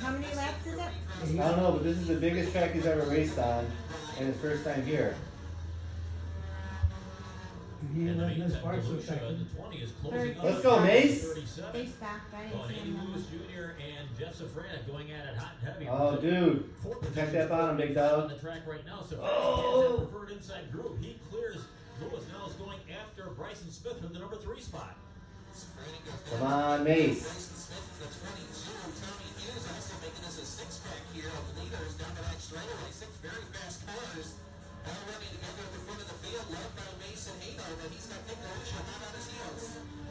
How many laps is it? I don't know, but this is the biggest track he's ever raced on, and his first time here. He In the let this meantime, bar so Volusia, second. the 20 is closing up. Let's go, Mace. They stopped. I Going didn't see Andy them. Lewis Jr. and Jeff Safranek going at it hot and heavy. Oh, dude. Four Protect that bottom, big on dog. the track right now. So Oh. preferred inside group. He clears. Lewis now is going after Bryson Smith in the number three spot. Come on, Mace.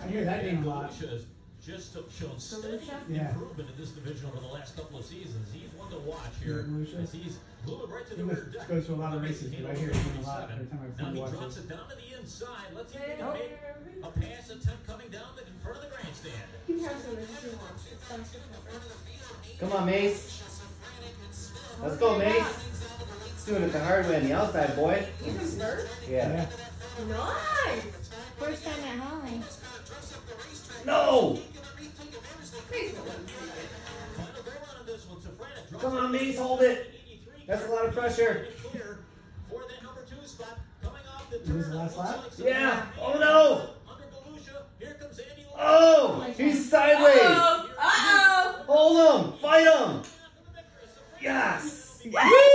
I hear that name a lot. Has just shown steady Yeah. improvement in this division over the last couple of seasons. He's one to watch here Yeah, as he's moving right to He the rear deck. goes to a lot of races, Came but I hear to a lot every time I Now he drops it. it down to the inside. Let's see if he can make a pass Come on, Mace. Let's go, Mace. He's doing it the hard way on the outside, boy. Even first? Yeah. Nice! First time at Holly. No! Please don't let me see it. Final go run on this one. Safranek drops Come on, Mace, hold it. That's a lot of pressure. Clear for that number two spot coming off This the last lap? Yeah. Oh, no. He's sideways. Uh-oh. Uh-oh. Hold him. Fight him. Yes. yes.